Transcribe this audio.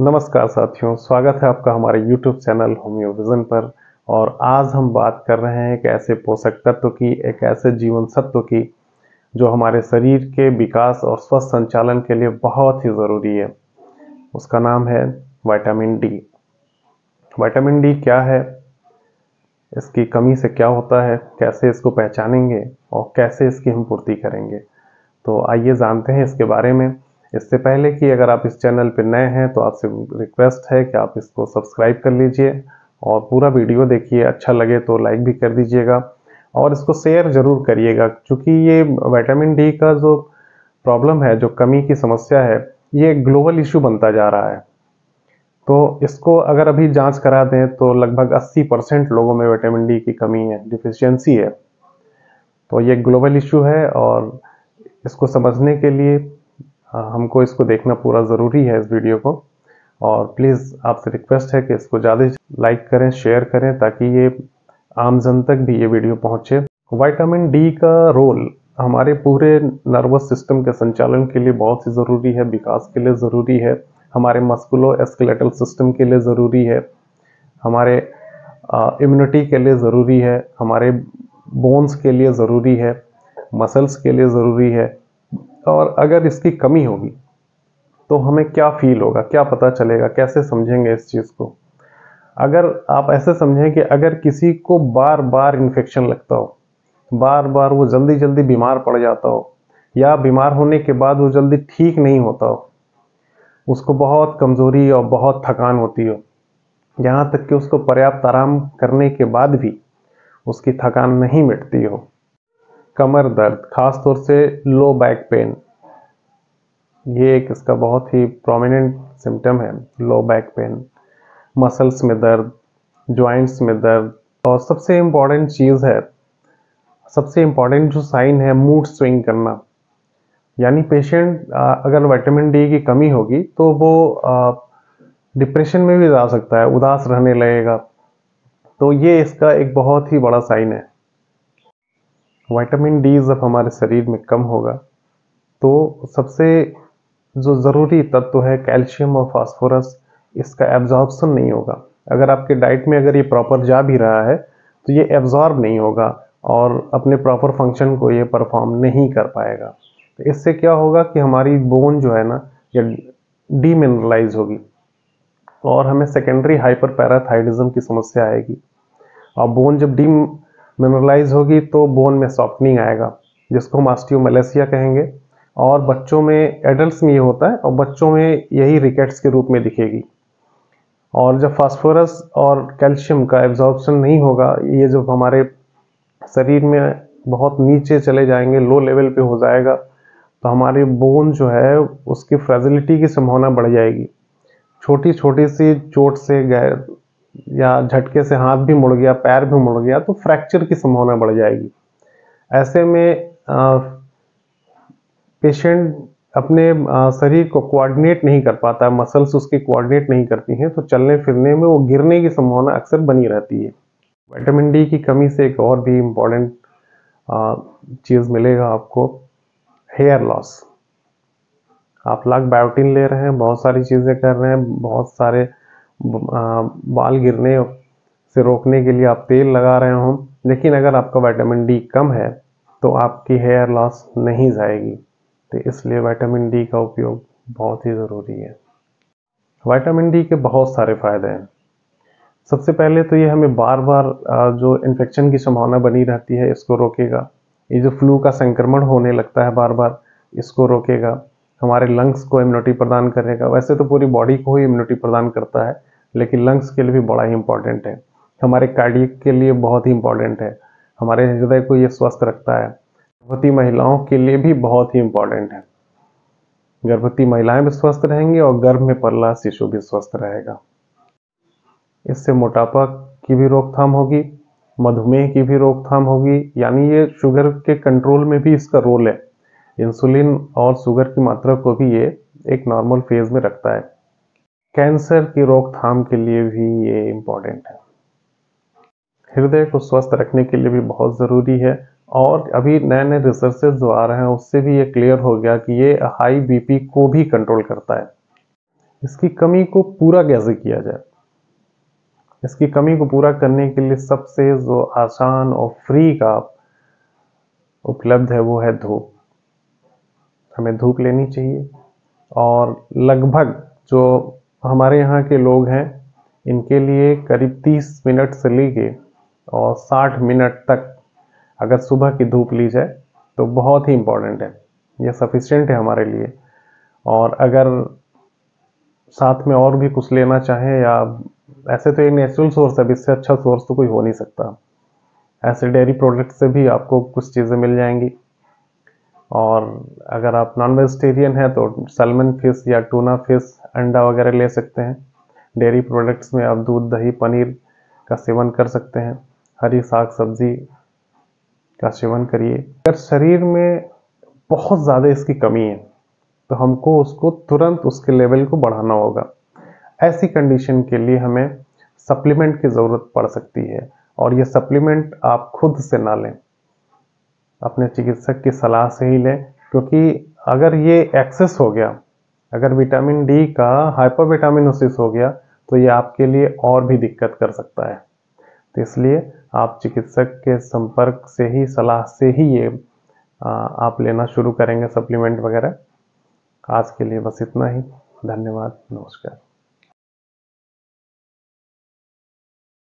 नमस्कार साथियों, स्वागत है आपका हमारे YouTube चैनल होम्योविजन पर। और आज हम बात कर रहे हैं एक ऐसे पोषक तत्व की, एक ऐसे जीवन सत्व की, जो हमारे शरीर के विकास और स्वस्थ संचालन के लिए बहुत ही ज़रूरी है। उसका नाम है विटामिन डी विटामिन डी क्या है? इसकी कमी से क्या होता है? कैसे इसको पहचानेंगे? और कैसे इसकी हम पूर्ति करेंगे? तो आइए जानते हैं इसके बारे में। इससे पहले कि अगर आप इस चैनल पर नए हैं तो आपसे रिक्वेस्ट है कि आप इसको सब्सक्राइब कर लीजिए और पूरा वीडियो देखिए। अच्छा लगे तो लाइक भी कर दीजिएगा और इसको शेयर ज़रूर करिएगा, क्योंकि ये विटामिन डी का जो प्रॉब्लम है, जो कमी की समस्या है, ये ग्लोबल इशू बनता जा रहा है। तो इसको अगर अभी जाँच करा दें तो लगभग 80 परसेंट लोगों में विटामिन डी की कमी है डिफिशियंसी है। तो ये ग्लोबल इशू है और इसको समझने के लिए हमको इसको देखना पूरा ज़रूरी है इस वीडियो को। और प्लीज़, आपसे रिक्वेस्ट है कि इसको ज़्यादा लाइक करें, शेयर करें, ताकि ये आम जन तक भी ये वीडियो पहुँचे। वाइटामिन डी का रोल हमारे पूरे नर्वस सिस्टम के संचालन के लिए बहुत ही ज़रूरी है, विकास के लिए ज़रूरी है, हमारे मस्कुलो एस्केलेटल सिस्टम के लिए ज़रूरी है, हमारे इम्यूनिटी के लिए ज़रूरी है, हमारे बोन्स के लिए ज़रूरी है, मसल्स के लिए ज़रूरी है और अगर इसकी कमी होगी तो हमें क्या फील होगा, क्या पता चलेगा, कैसे समझेंगे इस चीज़ को? अगर आप ऐसे समझें कि अगर किसी को बार बार इन्फेक्शन लगता हो बार बार वो जल्दी जल्दी बीमार पड़ जाता हो, या बीमार होने के बाद वो जल्दी ठीक नहीं होता हो, उसको बहुत कमज़ोरी और बहुत थकान होती हो, यहाँ तक कि उसको पर्याप्त आराम करने के बाद भी उसकी थकान नहीं मिटती हो कमर दर्द खास तौर से लो बैक पेन ये एक इसका बहुत ही प्रोमिनेंट सिम्टम है लो बैक पेन मसल्स में दर्द जॉइंट्स में दर्द, और सबसे इंपॉर्टेंट चीज़ है, सबसे इंपॉर्टेंट जो साइन है मूड स्विंग करना, यानी पेशेंट अगर विटामिन डी की कमी होगी तो वो डिप्रेशन में भी जा सकता है, उदास रहने लगेगा तो ये इसका एक बहुत ही बड़ा साइन है। विटामिन डी जब हमारे शरीर में कम होगा तो सबसे जो ज़रूरी तत्व है कैल्शियम और फास्फोरस, इसका एब्जॉर्बसन नहीं होगा। अगर आपके डाइट में अगर ये प्रॉपर जा भी रहा है तो ये एब्जॉर्ब नहीं होगा और अपने प्रॉपर फ़ंक्शन को ये परफॉर्म नहीं कर पाएगा। तो इससे क्या होगा कि हमारी बोन जो है ना, ये डीमिनरलाइज होगी और हमें सेकेंडरी हाइपर पैराथाइडिज्म की समस्या आएगी। और बोन जब डी मिनरलाइज होगी तो बोन में सॉफ्टनिंग आएगा, जिसको हम ऑस्टियोमलेसिया कहेंगे। और बच्चों में एडल्ट में ये होता है और बच्चों में यही रिकेट्स के रूप में दिखेगी। और जब फास्फोरस और कैल्शियम का एब्जॉर्बन नहीं होगा, ये जब हमारे शरीर में बहुत नीचे चले जाएँगे लो लेवल पे हो जाएगा तो हमारी बोन जो है, उसकी फ्रेजिलिटी की संभावना बढ़ जाएगी। छोटी छोटी सी चोट से गए या झटके से हाथ भी मुड़ गया, पैर भी मुड़ गया तो फ्रैक्चर की संभावना बढ़ जाएगी। ऐसे में पेशेंट अपने शरीर को कोऑर्डिनेट नहीं कर पाता मसल्स उसकी कोऑर्डिनेट नहीं करती हैं तो चलने फिरने में वो गिरने की संभावना अक्सर बनी रहती है। विटामिन डी की कमी से एक और भी इम्पोर्टेंट चीज़ मिलेगा आपको हेयर लॉस आप लाख बायोटिन ले रहे हैं, बहुत सारी चीज़ें कर रहे हैं, बहुत सारे बाल गिरने से रोकने के लिए आप तेल लगा रहे हो। लेकिन अगर आपका विटामिन डी कम है तो आपकी हेयर लॉस नहीं जाएगी। तो इसलिए विटामिन डी का उपयोग बहुत ही ज़रूरी है। विटामिन डी के बहुत सारे फ़ायदे हैं। सबसे पहले तो ये हमें बार बार जो इन्फेक्शन की संभावना बनी रहती है, इसको रोकेगा। ये जो फ्लू का संक्रमण होने लगता है बार बार इसको रोकेगा। हमारे लंग्स को इम्यूनिटी प्रदान करेगा। वैसे तो पूरी बॉडी को ही इम्यूनिटी प्रदान करता है। लेकिन लंग्स के लिए भी बड़ा ही इंपॉर्टेंट है। हमारे कार्डियक के लिए बहुत ही इंपॉर्टेंट है। हमारे हृदय को ये स्वस्थ रखता है। गर्भवती महिलाओं के लिए भी बहुत ही इंपॉर्टेंट है। गर्भवती महिलाएँ भी स्वस्थ रहेंगी और गर्भ में पल्ला शिशु भी स्वस्थ रहेगा। इससे मोटापा की भी रोकथाम होगी, मधुमेह की भी रोकथाम होगी, यानी ये शुगर के कंट्रोल में भी इसका रोल है। इंसुलिन और शुगर की मात्रा को भी ये एक नॉर्मल फ़ेज़ में रखता है। कैंसर की रोकथाम के लिए भी ये इम्पोर्टेंट है। हृदय को स्वस्थ रखने के लिए भी बहुत ज़रूरी है और अभी नए नए रिसर्चेज जो आ रहे हैं, उससे भी ये क्लियर हो गया कि ये हाई बीपी को भी कंट्रोल करता है। इसकी कमी को पूरा कैसे किया जाए? इसकी कमी को पूरा करने के लिए सबसे जो आसान और फ्री का उपलब्ध है, वो है धूप। हमें धूप लेनी चाहिए और लगभग जो हमारे यहाँ के लोग हैं, इनके लिए करीब 30 मिनट से लेके और 60 मिनट तक अगर सुबह की धूप ली जाए तो बहुत ही इम्पोर्टेंट है। ये सफिशियंट है हमारे लिए। और अगर साथ में और भी कुछ लेना चाहें या ऐसे तो ये नेचुरल सोर्स है इससे अच्छा सोर्स तो कोई हो नहीं सकता। ऐसे डेयरी प्रोडक्ट से भी आपको कुछ चीज़ें मिल जाएँगी। और अगर आप नॉन वेजिटेरियन हैं तो सलमन फ़िश या टूना फ़िश अंडा वगैरह ले सकते हैं। डेयरी प्रोडक्ट्स में आप दूध, दही, पनीर का सेवन कर सकते हैं। हरी साग सब्ज़ी का सेवन करिए। अगर शरीर में बहुत ज़्यादा इसकी कमी है तो हमको उसको तुरंत उसके लेवल को बढ़ाना होगा। ऐसी कंडीशन के लिए हमें सप्लीमेंट की ज़रूरत पड़ सकती है और ये सप्लीमेंट आप खुद से ना लें। अपने चिकित्सक की सलाह से ही लें, क्योंकि अगर ये एक्सेस हो गया, अगर विटामिन डी का हाइपोविटामिनोसिस हो गया तो ये आपके लिए और भी दिक्कत कर सकता है। तो इसलिए आप चिकित्सक के संपर्क से ही, सलाह से ही ये आप लेना शुरू करेंगे, सप्लीमेंट वगैरह। आज के लिए बस इतना ही। धन्यवाद। नमस्कार।